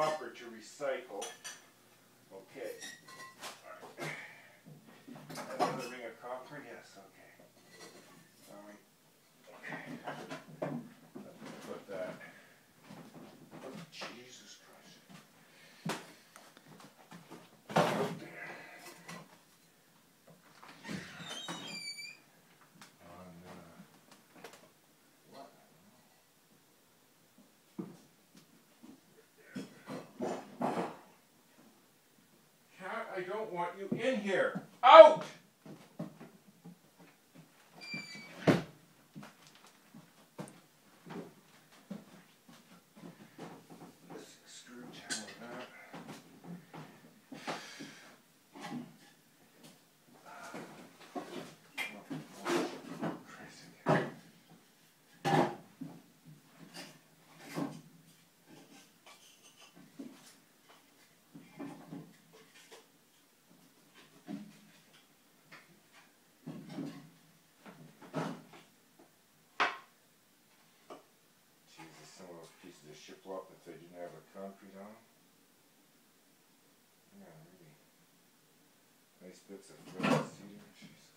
copper to recycle. I don't want you in here. Out! shiplap if they didn't have a concrete on. Yeah, really nice bits of cedar. Jeez.